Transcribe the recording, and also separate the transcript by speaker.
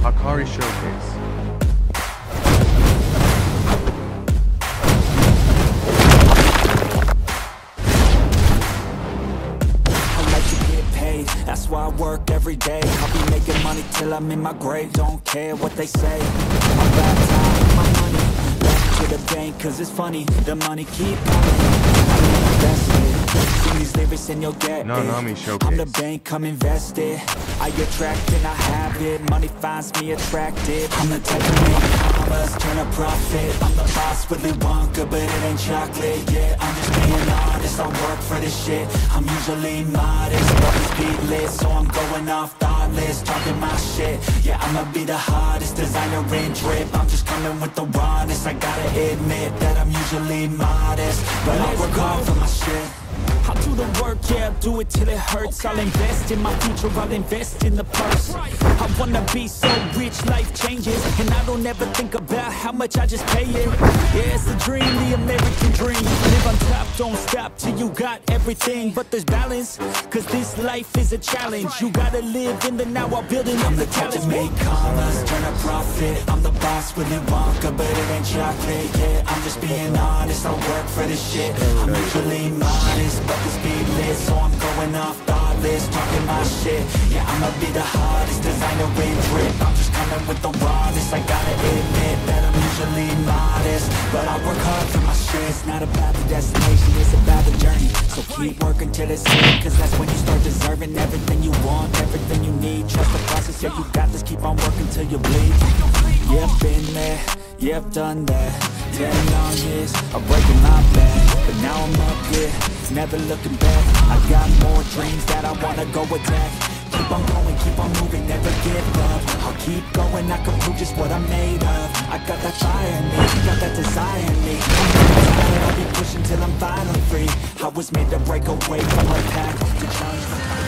Speaker 1: Hakari Showcase.
Speaker 2: I like to get paid, that's why I work every day. I'll be making money till I'm in my grave. Don't care what they say. I got time, my money. Back to the bank cause it's funny. The money keep coming. I it Sing these lyrics and you'll get
Speaker 1: Nanami
Speaker 2: it.
Speaker 1: Showcase.
Speaker 2: I'm the bank, come invest it I attract and I have it. Money finds me attractive I'm the type to make commas, turn a profit. I'm the boss, with Willy Wonka, but it ain't chocolate. Yeah, I'm just being honest, I work for this shit. I'm usually modest, but this beat lit So I'm going off thoughtless, talking my shit. Yeah, I'ma be the hottest designer in drip. I'm just coming with the rawness. I gotta admit that I'm usually modest But I work hard for my shit I'll do the work, yeah, I'll do it till it hurts. I'll invest in my future, I'll invest in the purse. I wanna be so rich, life changes And I don't ever think about how much I just pay it. Yeah, it's the dream, the American dream. Live on top, don't stop till you got everything. But there's balance, cause this life is a challenge. You gotta live in the now while building up the talent. make commas, turn a profit I'm the boss, Willy Wonka, but it ain't chocolate Yeah, I'm just being honest, I work for this shit. I'm usually modest, but this beat lit So I'm going off thoughtless, talking my shit. Yeah, I'ma be the hottest designer in drip. I'm just coming with the rawness I gotta admit that I'm usually modest But I work hard for my shit. It's not about the destination, it's about the journey. So keep working till it's here Cause that's when you start deserving everything you want Everything you need, trust the process Yeah, you got this, keep on working till you bleed. Yeah, been there, yeah, done that. Ten long years of breaking my back But now I'm up here, never looking back. I got more dreams that I wanna go attack. Keep on going, keep on moving, never give up. I'll keep going, I can prove just what I'm made of I got that fire in me, got that desire in me. I'm I'll be pushing till I'm finally free. I was made to break away from my my